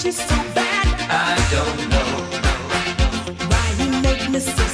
she's so bad? I don't know. Why you make me so